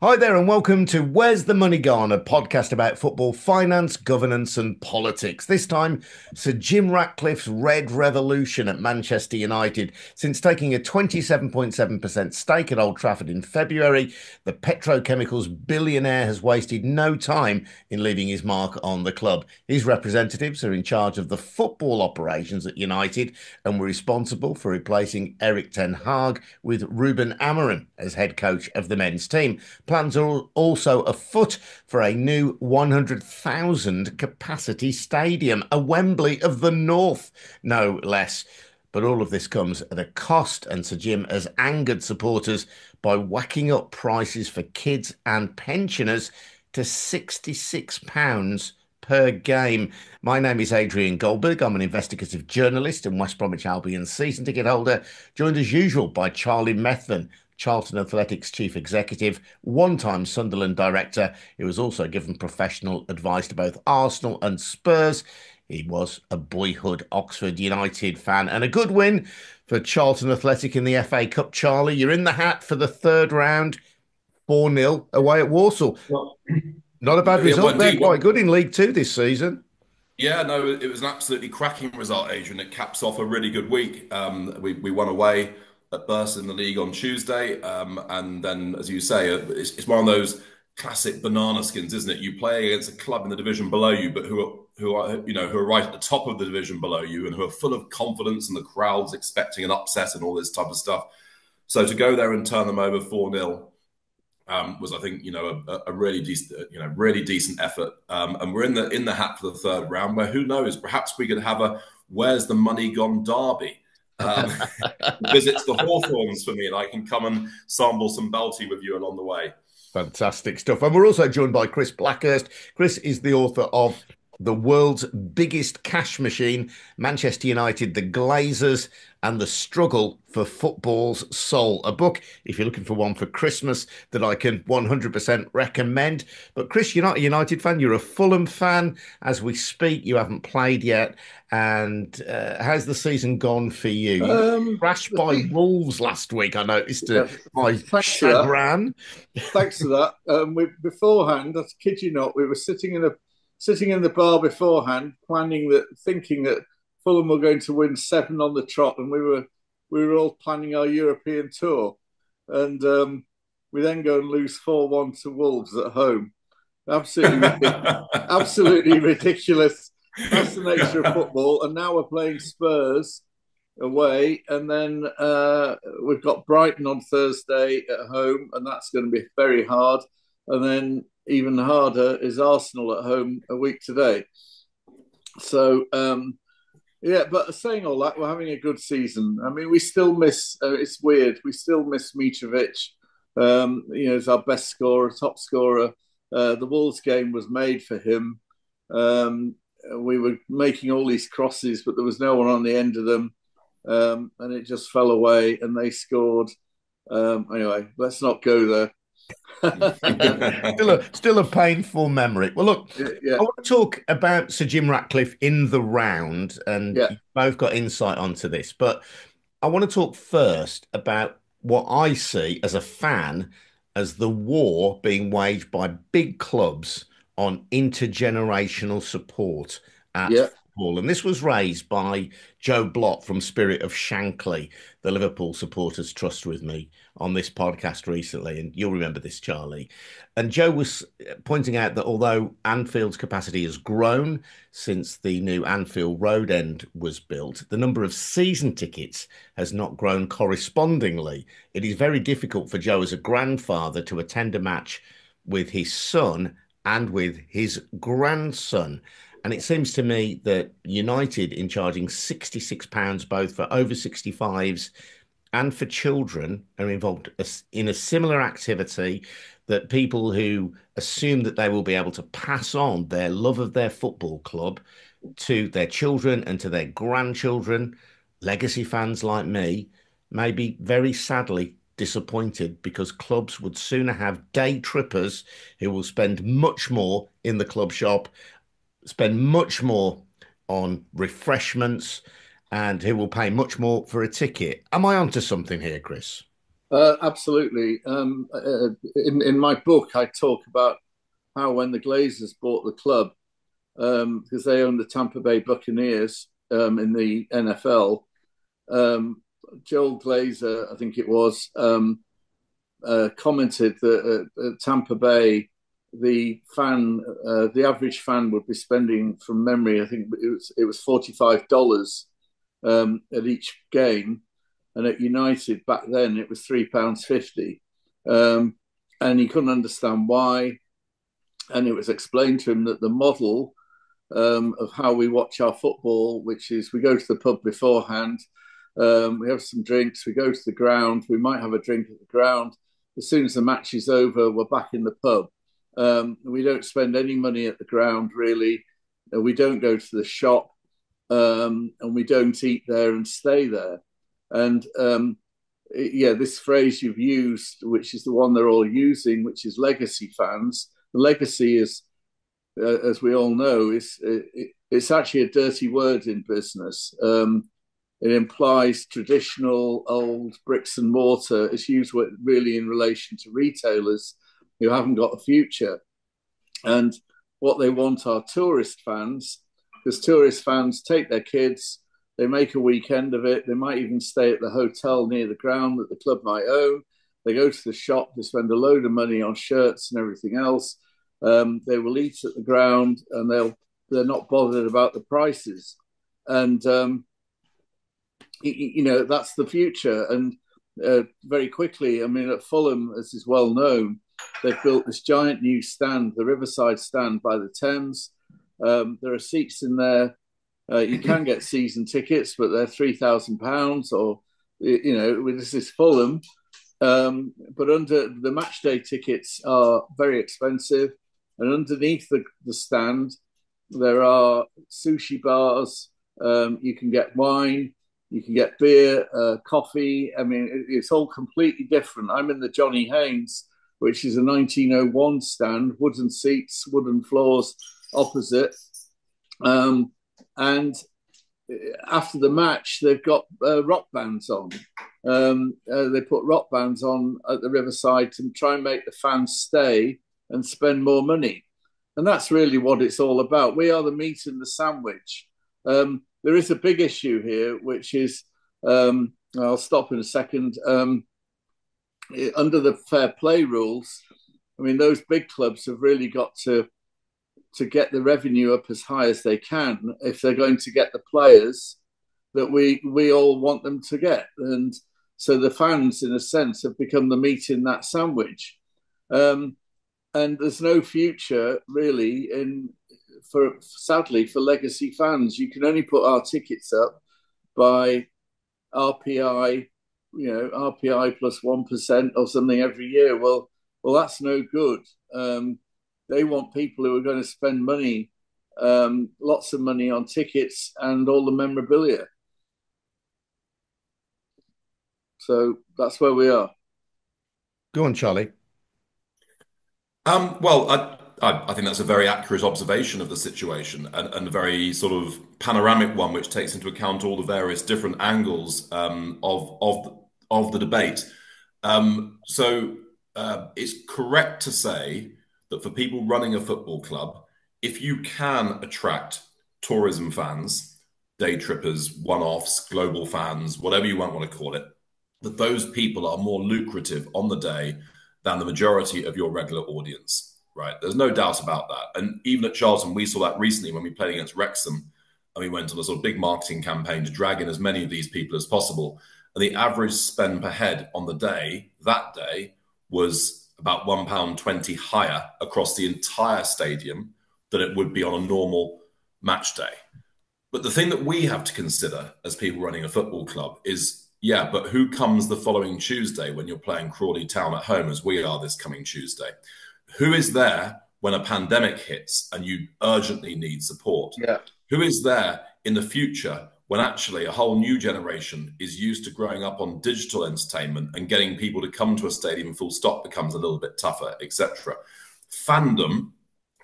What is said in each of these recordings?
Hi there, and welcome to Where's the Money Gone, a podcast about football finance, governance, and politics. This time, Sir Jim Ratcliffe's Red Revolution at Manchester United. Since taking a 27.7% stake at Old Trafford in February, the petrochemicals billionaire has wasted no time in leaving his mark on the club. His representatives are in charge of the football operations at United and were responsible for replacing Erik Ten Hag with Ruben Amorim as head coach of the men's team. Plans are also afoot for a new 100,000 capacity stadium, a Wembley of the North, no less. But all of this comes at a cost, and Sir Jim has angered supporters by whacking up prices for kids and pensioners to £66 per game. My name is Adrian Goldberg. I'm an investigative journalist and West Bromwich Albion season ticket holder, joined as usual by Charlie Methven, Charlton Athletics chief executive, one time Sunderland director. He was also given professional advice to both Arsenal and Spurs. He was a boyhood Oxford United fan and a good win for Charlton Athletic in the FA Cup. Charlie, you're in the hat for the third round, 4 0 away at Walsall. Well, Not a bad result. Yeah, They're quite good in League Two this season. Yeah, no, it was an absolutely cracking result, Adrian. It caps off a really good week. Um, we, we won away at Burst in the league on Tuesday. Um, and then, as you say, uh, it's, it's, one of those classic banana skins, isn't it? You play against a club in the division below you, but who are who are you know who are right at the top of the division below you and who are full of confidence and the crowd's expecting an upset and all this type of stuff. So to go there and turn them over four 0 um, was, I think, you know, a, a, really decent, you know, really decent effort. Um, and we're in the in the hat for the third round, where who knows, perhaps we could have a "Where's the money gone?" derby um, visits the Hawthorns for me, and I can come and sample some Balti with you along the way. Fantastic stuff. And we're also joined by Chris Blackhurst. Chris is the author of the world's biggest cash machine, Manchester United, the Glazers, and the struggle for football's soul. A book, if you're looking for one for Christmas, that I can 100% recommend. But Chris, you're not a United fan, you're a Fulham fan. As we speak, you haven't played yet. And uh, how's the season gone for you? Um, crashed by Wolves last week, I noticed. Uh, my chagrin. Thanks for that. Um, we, beforehand, I kid you not, we were sitting in a sitting in the bar beforehand, planning that, thinking that Fulham were going to win seven on the trot, and we were we were all planning our European tour, and um, we then go and lose four one to Wolves at home. Absolutely, absolutely ridiculous. That's the nature of football. And now we're playing Spurs away, and then uh, we've got Brighton on Thursday at home, and that's going to be very hard. And then even harder is Arsenal at home a week today. So, um, yeah, but saying all that, we're having a good season. I mean, we still miss, uh, it's weird, we still miss Mitrovic, um, you know, as our best scorer, top scorer. Uh, the Wolves game was made for him. Um, we were making all these crosses, but there was no one on the end of them. Um, and it just fell away and they scored. Um, anyway, let's not go there. still, a, still a painful memory. Well, look, yeah, yeah. I want to talk about Sir Jim Ratcliffe in the round, and yeah. both got insight onto this. But I want to talk first about what I see as a fan as the war being waged by big clubs on intergenerational support at football. And this was raised by Joe Blott from Spirit of Shankly, the Liverpool Supporters Trust with me on this podcast recently, and you'll remember this, Charlie. And Joe was uh, pointing out that although Anfield's capacity has grown since the new Anfield Road end was built, the number of season tickets has not grown correspondingly. It is very difficult for Joe as a grandfather to attend a match with his son and with his grandson. And it seems to me that United, in charging £66 both for over 65s and for children are involved in a similar activity that people who assume that they will be able to pass on their love of their football club to their children and to their grandchildren, legacy fans like me, may be very sadly disappointed because clubs would sooner have day trippers who will spend much more in the club shop, spend much more on refreshments and who will pay much more for a ticket. Am I onto something here, Chris? Uh, absolutely. Um, uh, in, in my book, I talk about how when the Glazers bought the club, um, because they own the Tampa Bay Buccaneers um, in the NFL, um, Joel Glazer, I think it was, um, uh, commented that at, at, Tampa Bay, the fan, uh, the average fan would be spending, from memory, I think it was it was forty five dollars um, at each game, and at United back then it was three pounds fifty, um, and he couldn't understand why, and it was explained to him that the model um, of how we watch our football, which is we go to the pub beforehand, um, we have some drinks, we go to the ground, we might have a drink at the ground. As soon as the match is over, we're back in the pub. Um, we don't spend any money at the ground really. We don't go to the shop, um, and we don't eat there and stay there. And um, yeah, this phrase you've used, which is the one they're all using, which is legacy fans. The legacy is uh, as we all know, is it, it's actually a dirty word in business. Um, it implies traditional old bricks and mortar. It's used really in relation to retailers who haven't got a future. And what they want are tourist fans, because tourist fans take their kids, they make a weekend of it. They might even stay at the hotel near the ground that the club might own. They go to the shop, they spend a load of money on shirts and everything else. Um, they will eat at the ground, and they'll they're not bothered about the prices. And um, you know that's the future. And uh, very quickly, I mean, at Fulham, as is well known, they've built this giant new stand, the Riverside stand by the Thames. Um, there are seats in there. Uh, you can get season tickets, but they're three thousand pounds, or you know, this is Fulham. Um, but under the match day tickets are very expensive. And underneath the, the stand, there are sushi bars. Um, you can get wine, you can get beer, uh, coffee. I mean, it, it's all completely different. I'm in the Johnny Haynes, which is a 1901 stand, wooden seats, wooden floors opposite. Um, and uh, after the match, they've got uh, rock bands on. Um, uh, they put rock bands on at the Riverside to try and make the fans stay and spend more money. And that's really what it's all about. We are the meat and the sandwich. Um, there is a big issue here, which is um, I'll stop in a second. Um, under the fair play rules, I mean, those big clubs have really got to to get the revenue up as high as they can if they're going to get the players that we we all want them to get. And so the fans, in a sense, have become the meat in that sandwich. Um, and there's no future really in for sadly for legacy fans. You can only put our tickets up by RPI, you know, RPI plus one percent or something every year. Well, well, that's no good. Um, they want people who are going to spend money, um, lots of money on tickets and all the memorabilia. So that's where we are. Go on, Charlie. Um, well, I, I, I, think that's a very accurate observation of the situation and, and, a very sort of panoramic one, which takes into account all the various different angles um, of of of the debate. Um, so uh, it's correct to say that for people running a football club, if you can attract tourism fans, day trippers, one-offs, global fans, whatever you want to call it, that those people are more lucrative on the day than the majority of your regular audience, right? There's no doubt about that. And even at Charlton, we saw that recently when we played against Wrexham and we went on a sort of big marketing campaign to drag in as many of these people as possible. And the average spend per head on the day, that day, was about £1.20 higher across the entire stadium than it would be on a normal match day. But the thing that we have to consider as people running a football club is yeah, but who comes the following Tuesday when you're playing Crawley Town at home, as we are this coming Tuesday? Who is there when a pandemic hits and you urgently need support? Yeah. Who is there in the future when actually a whole new generation is used to growing up on digital entertainment and getting people to come to a stadium full stop becomes a little bit tougher, etc. Fandom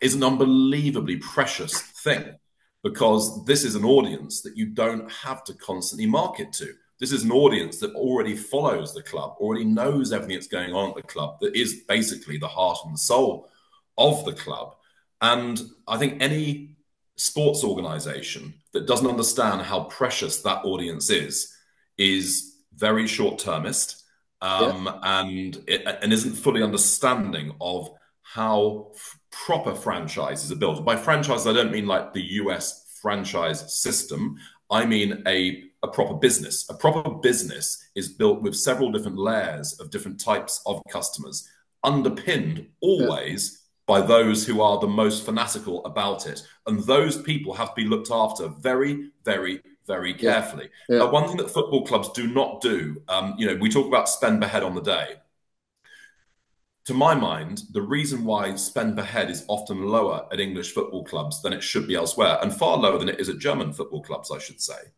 is an unbelievably precious thing because this is an audience that you don't have to constantly market to This is an audience that already follows the club, already knows everything that's going on at the club, that is basically the heart and the soul of the club. And I think any sports organization that doesn't understand how precious that audience is is very short termist um, yeah. and and isn't fully understanding of how f- proper franchises are built. By franchise, I don't mean like the US franchise system. I mean a a proper business. A proper business is built with several different layers of different types of customers, underpinned always by those who are the most fanatical about it. And those people have to be looked after very, very, very carefully. Yeah. Yeah. one thing that football clubs do not do, um, you know, we talk about spend per head on the day. To my mind, the reason why spend per head is often lower at English football clubs than it should be elsewhere, and far lower than it is at German football clubs, I should say,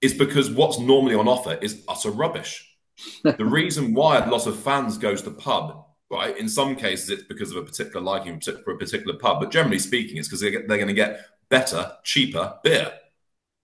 is because what's normally on offer is utter rubbish. the reason why a lot of fans go to the pub right? In some cases, it's because of a particular liking for a particular pub, but generally speaking, it's because they're, going to get better, cheaper beer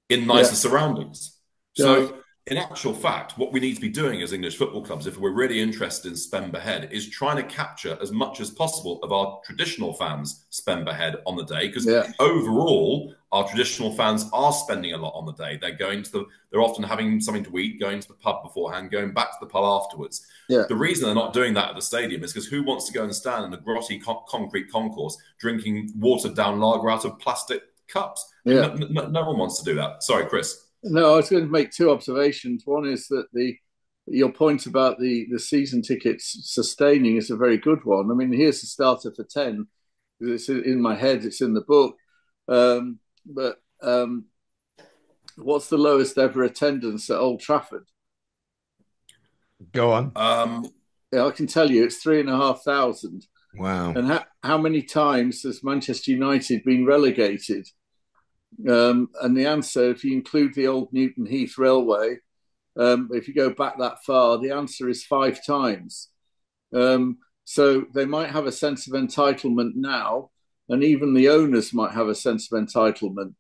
in nicer yeah. surroundings. So in actual fact, what we need to be doing as English football clubs, if we're really interested in spend per head, is trying to capture as much as possible of our traditional fans' spend per head on the day. Because yeah. overall, our traditional fans are spending a lot on the day. They're going to the, they're often having something to eat, going to the pub beforehand, going back to the pub afterwards. Yeah. The reason they're not doing that at the stadium is because who wants to go and stand in a grotty co- concrete concourse drinking watered down lager out of plastic cups? Yeah. No, no, no one wants to do that. Sorry, Chris. No, I was going to make two observations. One is that the your point about the the season tickets sustaining is a very good one. I mean, here's the starter for ten. It's in my head. It's in the book. Um, but um, what's the lowest ever attendance at Old Trafford? Go on. Um, yeah, I can tell you, it's three and a half thousand. Wow. And how, how many times has Manchester United been relegated? Um, and the answer, if you include the old Newton Heath Railway, um, if you go back that far, the answer is five times. Um, so they might have a sense of entitlement now, and even the owners might have a sense of entitlement,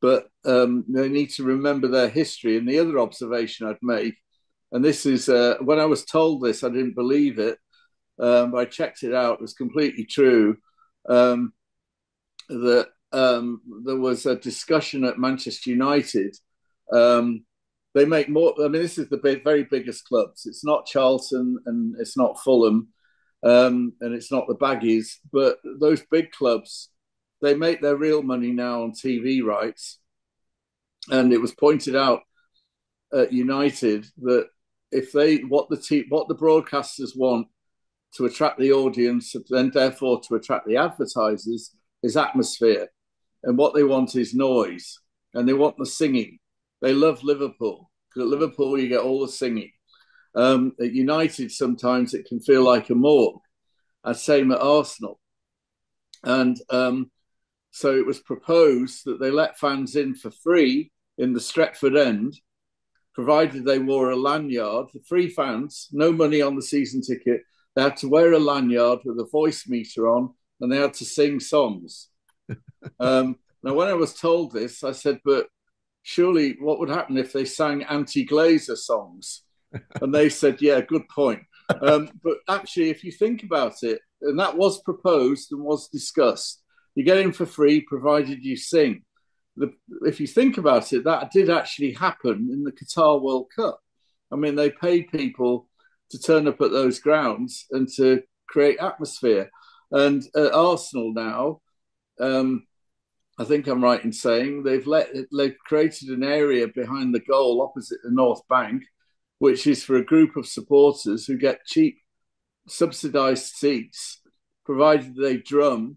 but um, they need to remember their history. And the other observation I'd make, and this is uh, when I was told this, I didn't believe it, um, I checked it out, it was completely true. Um, that um, there was a discussion at Manchester United. Um, they make more. I mean, this is the big, very biggest clubs. It's not Charlton and it's not Fulham um, and it's not the Baggies, but those big clubs, they make their real money now on TV rights. And it was pointed out at United that if they what the te- what the broadcasters want to attract the audience, then therefore to attract the advertisers, is atmosphere and what they want is noise, and they want the singing. They love Liverpool because at Liverpool you get all the singing. Um, at United, sometimes it can feel like a morgue. And same at Arsenal. And um, so it was proposed that they let fans in for free in the Stretford end, provided they wore a lanyard. The free fans, no money on the season ticket. They had to wear a lanyard with a voice meter on, and they had to sing songs. Um, now, when I was told this, I said, but surely what would happen if they sang anti Glazer songs? And they said, yeah, good point. Um, but actually, if you think about it, and that was proposed and was discussed, you get in for free provided you sing. The, if you think about it, that did actually happen in the Qatar World Cup. I mean, they paid people to turn up at those grounds and to create atmosphere. And Arsenal now, um, I think I'm right in saying they've let they've created an area behind the goal opposite the North Bank, which is for a group of supporters who get cheap, subsidised seats, provided they drum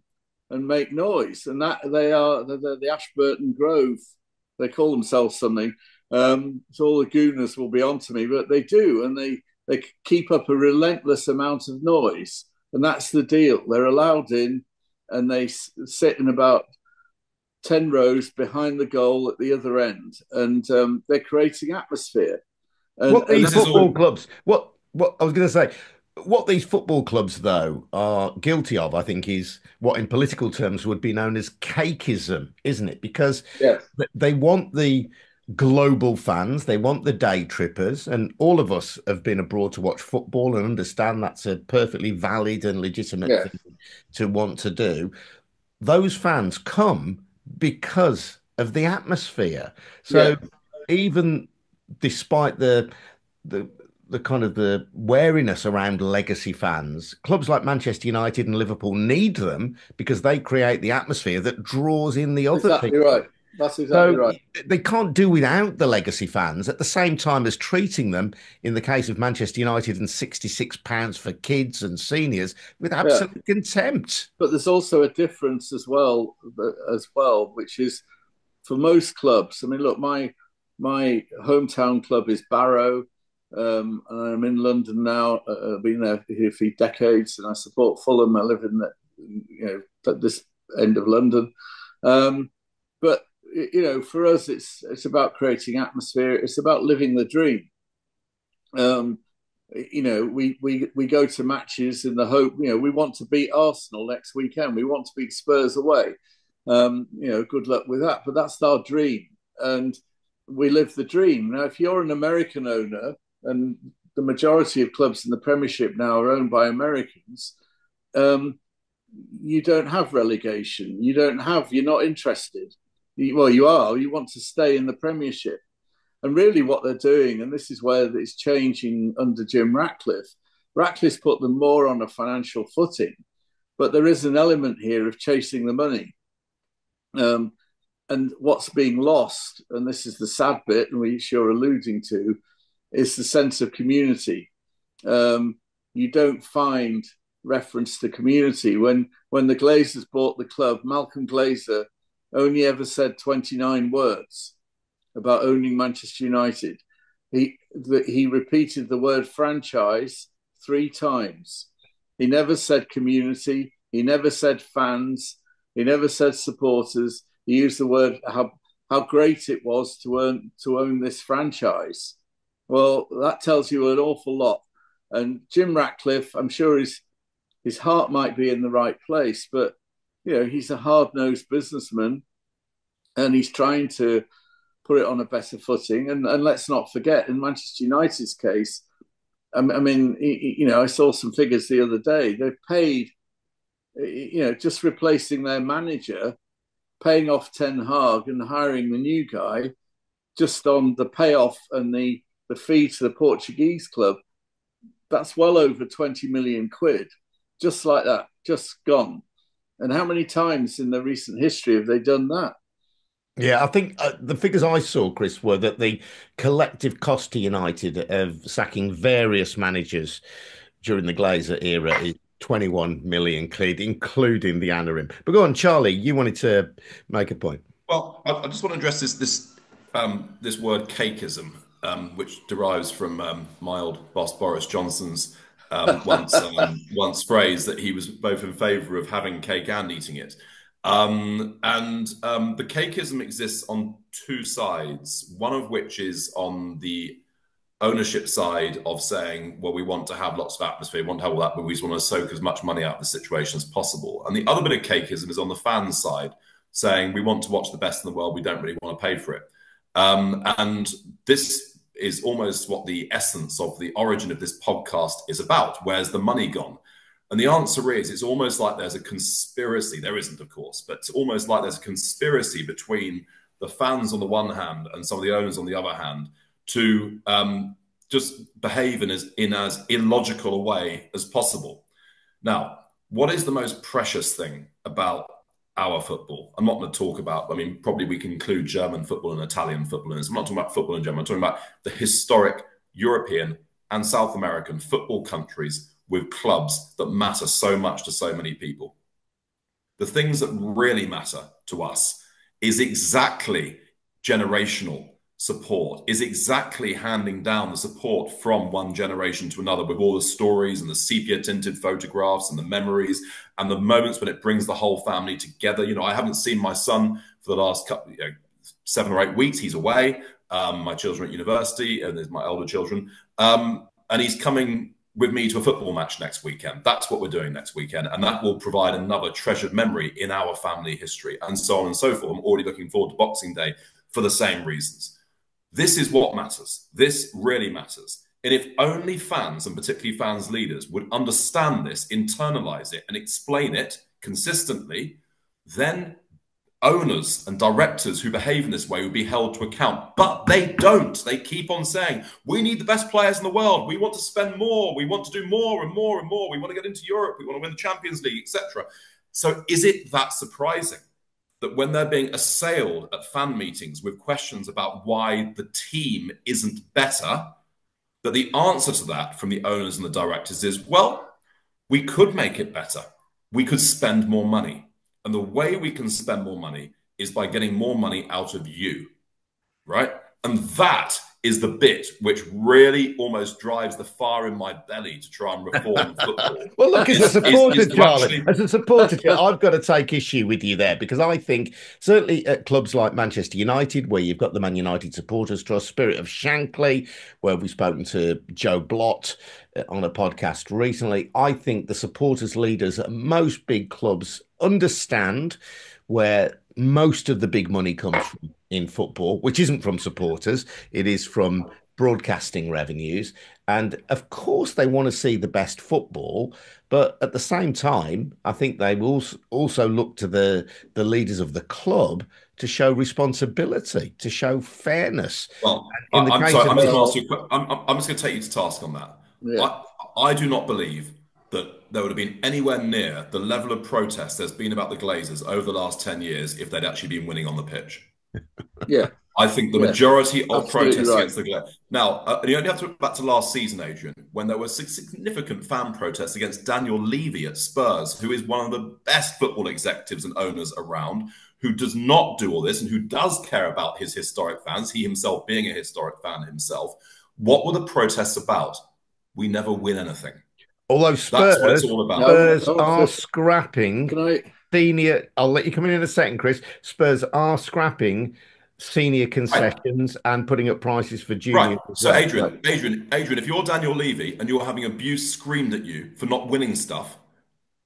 and make noise. And that they are the, the Ashburton Grove. They call themselves something. Um, so all the gooners will be onto me, but they do, and they they keep up a relentless amount of noise, and that's the deal. They're allowed in, and they sit in about 10 rows behind the goal at the other end, and um, they're creating atmosphere. And, what these football all... clubs, what, what I was going to say, what these football clubs, though, are guilty of, I think, is what in political terms would be known as cakeism, isn't it? Because yes. they want the global fans. They want the day trippers, and all of us have been abroad to watch football and understand that's a perfectly valid and legitimate yeah. thing to want to do. Those fans come because of the atmosphere. So yeah. even despite the the the kind of the wariness around legacy fans. Clubs like Manchester United and Liverpool need them because they create the atmosphere that draws in the other exactly people. right. That's exactly so right. They can't do without the legacy fans at the same time as treating them, in the case of Manchester United, and £66 for kids and seniors with absolute yeah. contempt. But there's also a difference as well, as well, which is for most clubs. I mean, look, my my hometown club is Barrow. Um, and I'm in London now. Uh, I've been there here for decades, and I support Fulham. I live in the, you know, at this end of London. Um, but you know, for us, it's it's about creating atmosphere. It's about living the dream. Um, you know, we we we go to matches in the hope. You know, we want to beat Arsenal next weekend. We want to beat Spurs away. Um, you know, good luck with that. But that's our dream, and we live the dream. Now, if you're an American owner, and the majority of clubs in the Premiership now are owned by Americans. Um, you don't have relegation. You don't have. You're not interested well, you are. You want to stay in the Premiership. And really, what they're doing, and this is where it's changing under Jim Ratcliffe, Ratcliffe's put them more on a financial footing, but there is an element here of chasing the money. Um, and what's being lost, and this is the sad bit, and which you're alluding to, is the sense of community. Um, you don't find reference to community when when the Glazers bought the club. Malcolm Glazer only ever said 29 words about owning Manchester United. He, the, he repeated the word franchise three times. He never said community. He never said fans. He never said supporters. He used the word how, how great it was to own, to own this franchise. Well, that tells you an awful lot. And Jim Ratcliffe, I'm sure his, his heart might be in the right place, but you know, he's a hard nosed businessman and he's trying to put it on a better footing. And, and let's not forget, in Manchester United's case, I mean, you know, I saw some figures the other day. They've paid, you know, just replacing their manager, paying off Ten Hag and hiring the new guy, just on the payoff and the the fee to the Portuguese club. That's well over twenty million quid, just like that, just gone. And how many times in the recent history have they done that? Yeah, I think uh, the figures I saw, Chris, were that the collective cost to United of sacking various managers during the Glazer era is 21 million quid, including the Amorim. But go on, Charlie, you wanted to make a point. Well, I, I just want to address this this um, this word cakeism, um, which derives from um, my old boss Boris Johnson's um, once um, once phrase that he was both in favour of having cake and eating it. Um, and um, the cakeism exists on two sides. One of which is on the ownership side of saying, well, we want to have lots of atmosphere, we want to have all that, but we just want to soak as much money out of the situation as possible. And the other bit of cakeism is on the fan side, saying we want to watch the best in the world, we don't really want to pay for it. Um, and this is almost what the essence of the origin of this podcast is about. Where's the money gone? And the answer is it's almost like there's a conspiracy. There isn't, of course, but it's almost like there's a conspiracy between the fans on the one hand and some of the owners on the other hand to um, just behave in as, in as illogical a way as possible. Now, what is the most precious thing about our football. I'm not going to talk about, I mean, probably we can include German football and Italian football in this. I'm not talking about football in German. I'm talking about the historic European and South American football countries with clubs that matter so much to so many people. The things that really matter to us is exactly generational support is exactly handing down the support from one generation to another with all the stories and the sepia tinted photographs and the memories and the moments when it brings the whole family together. You know, I haven't seen my son for the last couple, you know, seven or eight weeks. He's away. Um, my children at university, and there's my older children. Um, and he's coming with me to a football match next weekend. That's what we're doing next weekend. And that will provide another treasured memory in our family history and so on and so forth. I'm already looking forward to Boxing Day for the same reasons. This is what matters. This really matters. And if only fans, and particularly fans' leaders, would understand this, internalize it, and explain it consistently, then owners and directors who behave in this way would be held to account. But they don't. They keep on saying, we need the best players in the world. We want to spend more. We want to do more and more and more. We want to get into Europe. We want to win the Champions League, etc. So is it that surprising that when they're being assailed at fan meetings with questions about why the team isn't better, that the answer to that from the owners and the directors is, well, we could make it better. We could spend more money and the way we can spend more money is by getting more money out of you, right? And that is the bit which really almost drives the fire in my belly to try and reform football. well, look, as a supporter, is, is Charlie, actually... as a supporter, I've got to take issue with you there because I think certainly at clubs like Manchester United, where you've got the Man United Supporters Trust, Spirit of Shankly, where we've spoken to Joe Blott uh, on a podcast recently, I think the supporters leaders at most big clubs understand where most of the big money comes from in football, which isn't from supporters, it is from broadcasting revenues. And of course, they want to see the best football. But at the same time, I think they will also look to the, the leaders of the club to show responsibility, to show fairness. Well, I'm sorry, I'm, just I'm, I'm, just going to take you to task on that. Yeah. I, I do not believe that there would have been anywhere near the level of protest there's been about the Glazers over the last 10 years if they'd actually been winning on the pitch. Yeah. I think the yeah. majority of protests right. against the Glazers. Now, uh, you only have to look back to last season, Adrian, when there were significant fan protests against Daniel Levy at Spurs, who is one of the best football executives and owners around, who does not do all this and who does care about his historic fans, he himself being a historic fan himself. What were the protests about? We never win anything. Although Spurs, Spurs no, are scrapping I... senior. I'll let you come in in a second, Chris. Spurs are scrapping senior concessions right. and putting up prices for juniors. Right. So, Adrian, Adrian, Adrian, if you're Daniel Levy and you're having abuse screamed at you for not winning stuff,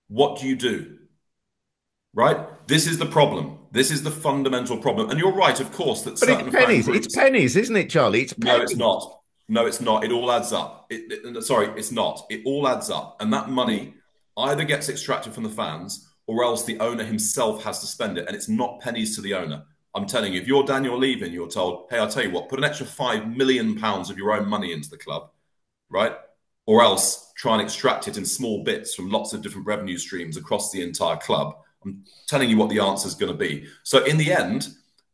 what do you do? Right. This is the problem. This is the fundamental problem. And you're right, of course, that. But it's pennies. Groups... It's pennies, isn't it, Charlie? It's pennies. no, it's not. No, it's not. It all adds up. It, it, sorry, it's not. It all adds up. And that money either gets extracted from the fans or else the owner himself has to spend it. And it's not pennies to the owner. I'm telling you, if you're Daniel Levy and you're told, hey, I'll tell you what, put an extra five million pounds of your own money into the club, right? Or else try and extract it in small bits from lots of different revenue streams across the entire club. I'm telling you what the answer is going to be. So in the end,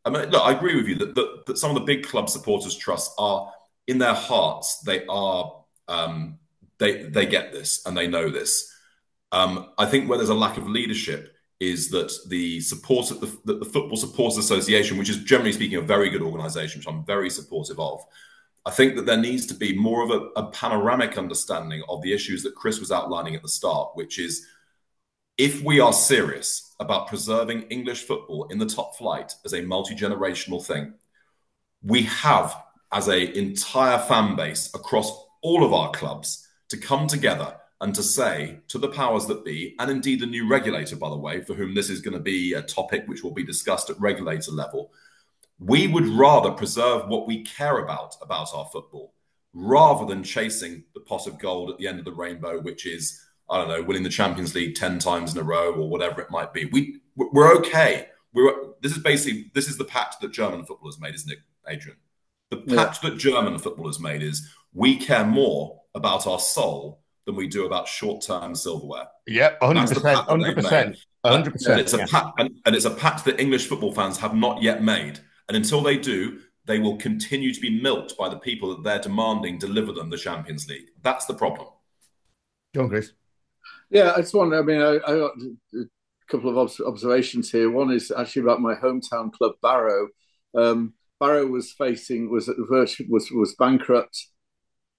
I mean, look, I agree with you that, that, that some of the big club supporters trusts are in their hearts, they are um, they they get this and they know this. Um, I think where there's a lack of leadership is that the support of the, the, Football Supporters Association, which is generally speaking a very good organisation, which I'm very supportive of. I think that there needs to be more of a, a panoramic understanding of the issues that Chris was outlining at the start, which is if we are serious about preserving English football in the top flight as a multi generational thing, we have as a entire fan base across all of our clubs to come together and to say to the powers that be, and indeed the new regulator, by the way, for whom this is going to be a topic which will be discussed at regulator level, we would rather preserve what we care about about our football rather than chasing the pot of gold at the end of the rainbow, which is, I don't know, winning the Champions League 10 times in a row or whatever it might be. We, we're okay. We're, this is basically, this is the pact that German football has made, isn't it, Adrian? The patch yeah. that German football has made is we care more about our soul than we do about short-term silverware. Yep, hundred percent, hundred percent, hundred percent. It's a yeah. pact, and, and it's a pact that English football fans have not yet made. And until they do, they will continue to be milked by the people that they're demanding deliver them the Champions League. That's the problem. John Chris. Yeah, I just want. To, I mean, I, I got a couple of observations here. One is actually about my hometown club, Barrow. Um, Barrow was facing was was was bankrupt,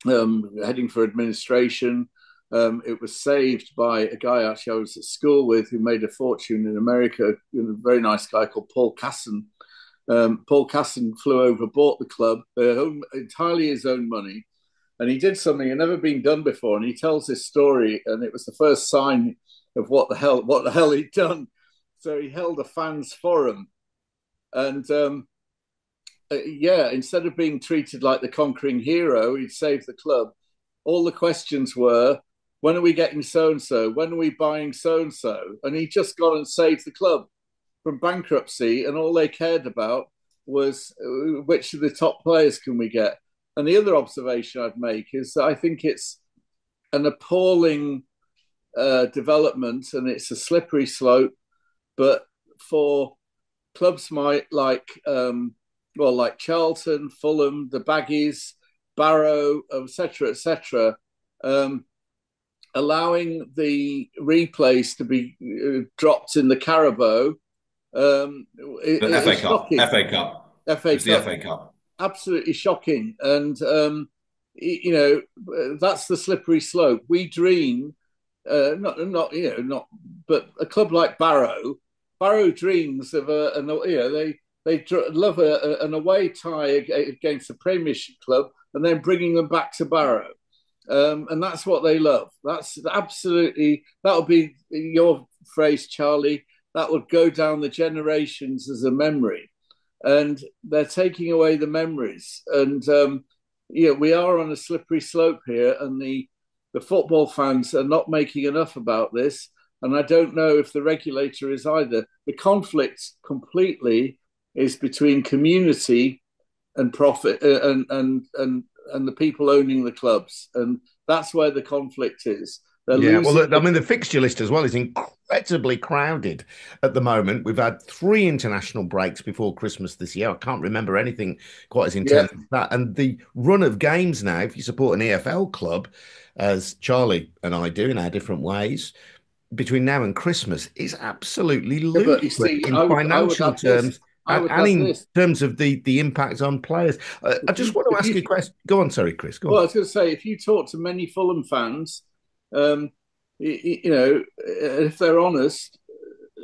um, heading for administration. Um, it was saved by a guy actually I was at school with who made a fortune in America. A very nice guy called Paul Casson. Um, Paul Casson flew over, bought the club uh, entirely his own money, and he did something that never been done before. And he tells this story, and it was the first sign of what the hell what the hell he'd done. So he held a fans forum, and um, uh, yeah, instead of being treated like the conquering hero, he'd saved the club. All the questions were, when are we getting so and so? When are we buying so and so? And he just got and saved the club from bankruptcy, and all they cared about was uh, which of the top players can we get. And the other observation I'd make is I think it's an appalling uh, development and it's a slippery slope. But for clubs might like um, well, like Charlton, Fulham, the Baggies, Barrow, etc., etc., um, allowing the replays to be uh, dropped in the Carabao. Um, it, the FA Cup. FA Cup, FA it's Cup. the FA Cup. Absolutely shocking, and um, you know that's the slippery slope. We dream, uh, not not you know not, but a club like Barrow, Barrow dreams of a, an you know they they love a, a, an away tie against a Premiership club and then bringing them back to Barrow. Um, and that's what they love. That's absolutely, that would be your phrase, Charlie. That would go down the generations as a memory. And they're taking away the memories. And um, yeah, we are on a slippery slope here, and the, the football fans are not making enough about this. And I don't know if the regulator is either. The conflict completely is between community and profit uh, and and and and the people owning the clubs, and that's where the conflict is. They're yeah, well, I mean, the fixture list as well is incredibly crowded at the moment. We've had three international breaks before Christmas this year. I can't remember anything quite as intense yeah. as that. And the run of games now, if you support an EFL club, as Charlie and I do in our different ways, between now and Christmas is absolutely ludicrous yeah, in I would, financial terms and in this. terms of the the impact on players. Uh, I just want to ask you a question. Go on, sorry, Chris. Go well, on. I was going to say, if you talk to many Fulham fans, um, you, you, know, if they're honest,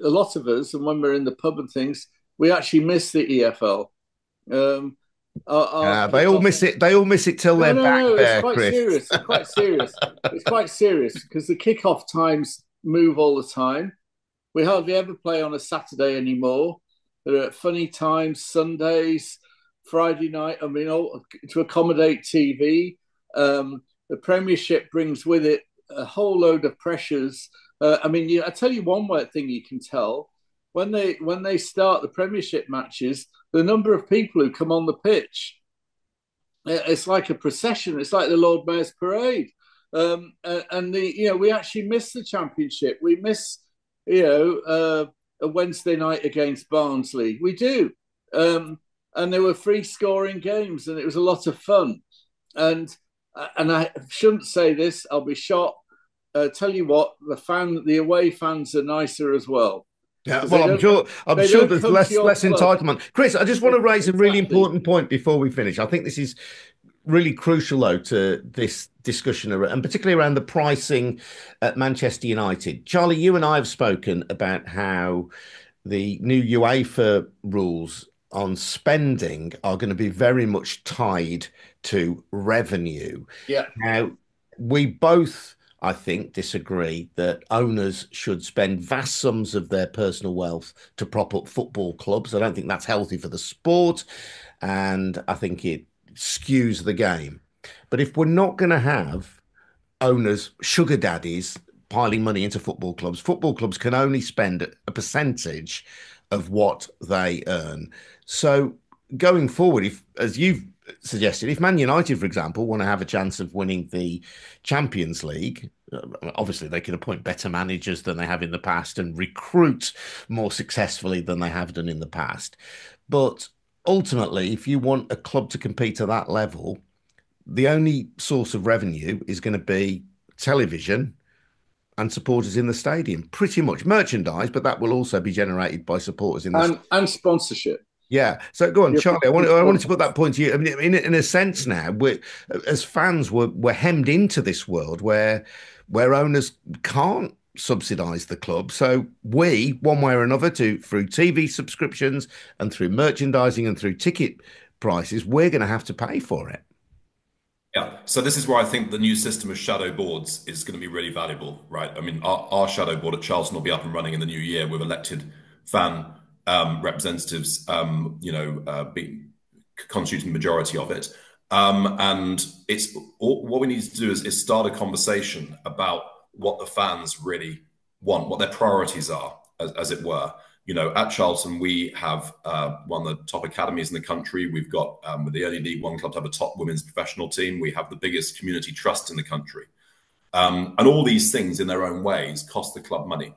a lot of us, and when we're in the pub and things, we actually miss the EFL. Um, our, our yeah, they all miss it. They all miss it till no, they're no, back no, there, it's quite Chris. Serious. It's quite serious. it's quite serious because the kickoff times move all the time. We hardly ever play on a Saturday anymore. They're at funny times, Sundays, Friday night. I mean, all, to accommodate TV. Um, the Premiership brings with it a whole load of pressures. Uh, I mean, you, I tell you one thing you can tell when they when they start the Premiership matches, the number of people who come on the pitch. It's like a procession. It's like the Lord Mayor's parade. Um, and the you know we actually miss the championship. We miss you know uh, a Wednesday night against Barnsley. We do. Um, and there were free scoring games and it was a lot of fun. And and I shouldn't say this, I'll be shot. Uh, tell you what, the fan, the away fans are nicer as well. Yeah, well, I'm sure. I'm sure there's less less club. entitlement. Chris, I just want to raise a really important point before we finish. I think this is really crucial though to this discussion and particularly around the pricing at Manchester United. Charlie, you and I have spoken about how the new UEFA rules on spending are going to be very much tied to revenue. Yeah. Now, we both, I think, disagree that owners should spend vast sums of their personal wealth to prop up football clubs. I don't think that's healthy for the sport. And I think it skews the game. But if we're not going to have owners, sugar daddies, piling money into football clubs, football clubs can only spend a percentage of what they earn. So going forward, if as you've suggested, if Man United, for example, want to have a chance of winning the Champions League, uh, obviously they can appoint better managers than they have in the past and recruit more successfully than they have done in the past. But ultimately, if you want a club to compete at that level, the only source of revenue is going to be television and supporters in the stadium. Pretty much merchandise, but that will also be generated by supporters in the and, and sponsorship. Yeah. So go on, Charlie. I wanted, I wanted to put that point to you. I mean, in, in a sense, now we as fans, we're, we're hemmed into this world where where owners can't subsidize the club. So we, one way or another, to through TV subscriptions and through merchandising and through ticket prices, we're going to have to pay for it. Yeah. So this is where I think the new system of shadow boards is going to be really valuable, right? I mean, our, our shadow board at Charlton will be up and running in the new year with elected fan um, representatives, um, you know, uh, constituting the majority of it. Um, and it's all, what we need to do is, is start a conversation about what the fans really want, what their priorities are, as, as it were. You know, at Charlton, we have uh, one of the top academies in the country. We've got, um, the only League One club, to have a top women's professional team. We have the biggest community trust in the country. Um, and all these things in their own ways cost the club money,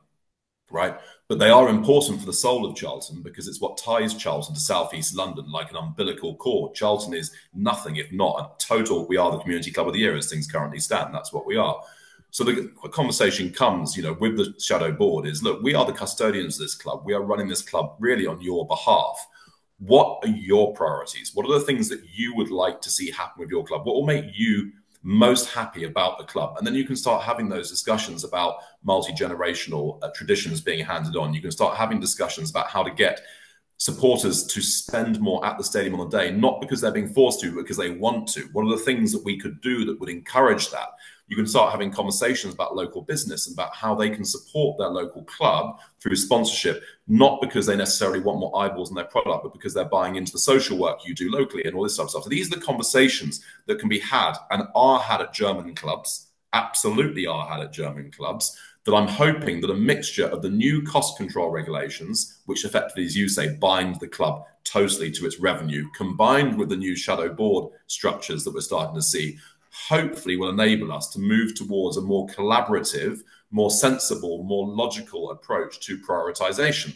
right? But they are important for the soul of Charlton because it's what ties Charlton to southeast London like an umbilical cord. Charlton is nothing if not a total. We are the community club of the year as things currently stand. That's what we are. So the conversation comes, you know, with the shadow board is look, we are the custodians of this club. We are running this club really on your behalf. What are your priorities? What are the things that you would like to see happen with your club? What will make you most happy about the club. And then you can start having those discussions about multi generational uh, traditions being handed on. You can start having discussions about how to get supporters to spend more at the stadium on the day, not because they're being forced to, but because they want to. What are the things that we could do that would encourage that? you can start having conversations about local business and about how they can support their local club through sponsorship, not because they necessarily want more eyeballs on their product, but because they're buying into the social work you do locally and all this stuff. So these are the conversations that can be had and are had at German clubs, absolutely are had at German clubs. That I'm hoping that a mixture of the new cost control regulations, which effectively, as you say, bind the club totally to its revenue, combined with the new shadow board structures that we're starting to see, hopefully will enable us to move towards a more collaborative, more sensible, more logical approach to prioritization.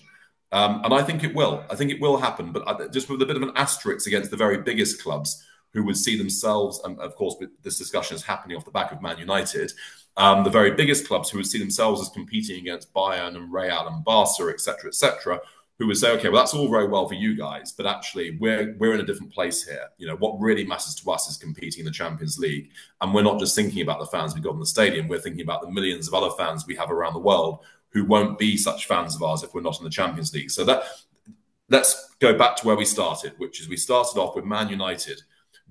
Um, and I think it will. I think it will happen, but just with a bit of an asterisk against the very biggest clubs who would see themselves, and of course, this discussion is happening off the back of Man United, um, the very biggest clubs who would see themselves as competing against Bayern and Real and Barca, etc., etc., who would say, okay, well, that's all very well for you guys, but actually we're we're in a different place here. You know, what really matters to us is competing in the Champions League. And we're not just thinking about the fans we've got in the stadium, we're thinking about the millions of other fans we have around the world who won't be such fans of ours if we're not in the Champions League. So that let's go back to where we started, which is we started off with Man United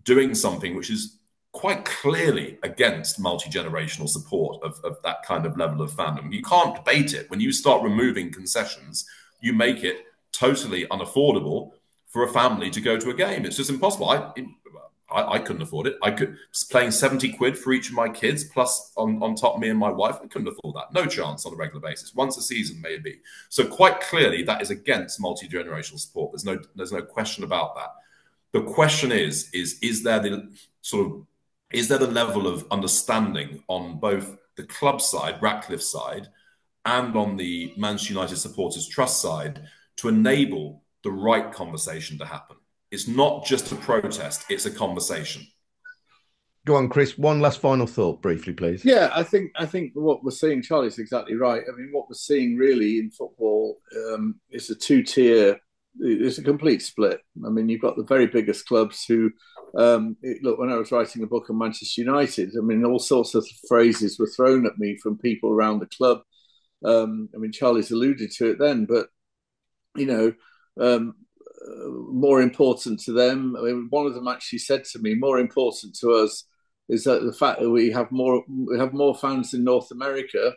doing something which is quite clearly against multi-generational support of, of that kind of level of fandom. You can't debate it. When you start removing concessions you make it totally unaffordable for a family to go to a game. It's just impossible. I, I, I, couldn't afford it. I could paying 70 quid for each of my kids, plus on, on top me and my wife. I couldn't afford that. No chance on a regular basis. Once a season, maybe. So quite clearly, that is against multi-generational support. There's no there's no question about that. The question is, is is there the sort of is there the level of understanding on both the club side, Ratcliffe side, and on the Manchester United Supporters Trust side to enable the right conversation to happen. It's not just a protest, it's a conversation. Go on, Chris. One last final thought, briefly, please. Yeah, I think I think what we're seeing, Charlie's exactly right. I mean, what we're seeing really in football um, is a two-tier. It's a complete split. I mean, you've got the very biggest clubs who um, it, look. When I was writing the book on Manchester United, I mean, all sorts of phrases were thrown at me from people around the club um, I mean, Charlie's alluded to it then, but you know, um, uh, more important to them. I mean, one of them actually said to me, more important to us is that the fact that we have more we have more fans in North America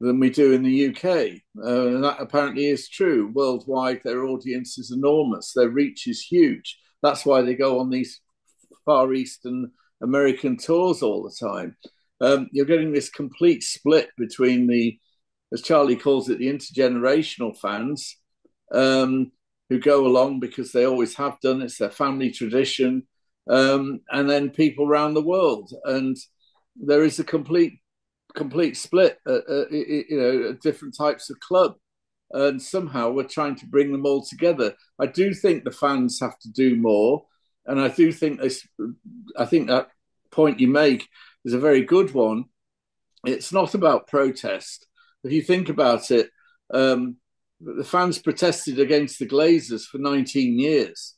than we do in the UK, uh, and that apparently is true worldwide. Their audience is enormous. Their reach is huge. That's why they go on these far eastern American tours all the time. Um, you're getting this complete split between the as Charlie calls it, the intergenerational fans um, who go along because they always have done. It's their family tradition, um, and then people around the world. And there is a complete complete split, uh, uh, you know, different types of club. And somehow we're trying to bring them all together. I do think the fans have to do more, and I do think this. I think that point you make is a very good one. It's not about protest if you think about it, um, the fans protested against the Glazers for 19 years.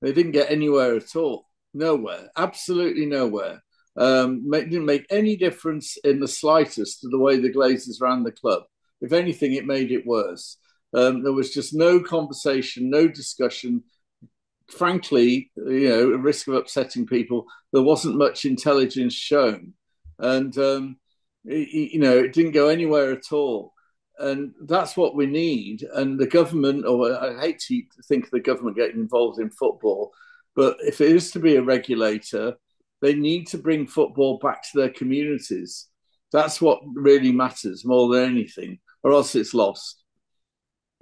They didn't get anywhere at all. Nowhere. Absolutely nowhere. Um, didn't make any difference in the slightest to the way the Glazers ran the club. If anything, it made it worse. Um, there was just no conversation, no discussion. Frankly, you know, at risk of upsetting people, there wasn't much intelligence shown. And um, you know, it didn't go anywhere at all. And that's what we need. And the government, or I hate to think of the government getting involved in football, But if it is to be a regulator, they need to bring football back to their communities. That's what really matters more than anything, or else it's lost.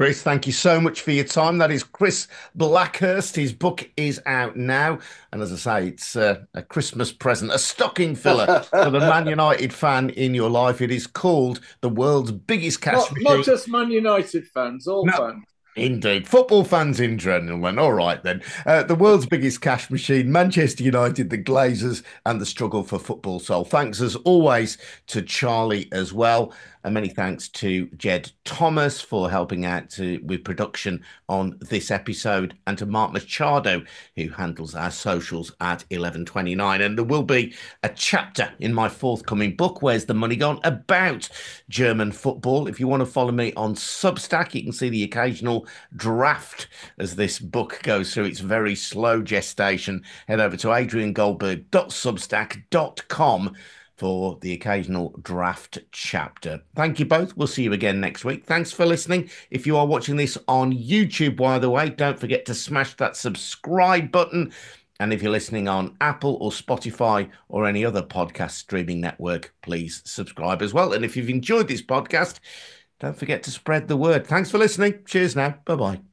Chris, thank you so much for your time. That is Chris Blackhurst. His book is out now. And as I say, it's uh, a Christmas present, a stocking filler for the Man United fan in your life. It is called The World's Biggest Cash not, Machine. Not just Man United fans, all no, fans. Indeed. Football fans in. Then. All right, then. Uh, the world's biggest cash machine, Manchester United, the Glazers, and the struggle for football soul. Thanks, as always, to Charlie as well. And many thanks to Jed Thomas for helping out to, with production on this episode, and to Mark Machado, who handles our socials at 1129. And there will be a chapter in my forthcoming book, Where's the Money Gone? about German football. If you want to follow me on Substack, you can see the occasional draft as this book goes through its very slow gestation. Head over to adriangoldberg.substack.com for the occasional draft chapter. Thank you both. We'll see you again next week. Thanks for listening. If you are watching this on YouTube, by the way, don't forget to smash that subscribe button. And if you're listening on Apple or Spotify or any other podcast streaming network, please subscribe as well. And if you've enjoyed this podcast, don't forget to spread the word. Thanks for listening. Cheers now. Bye bye.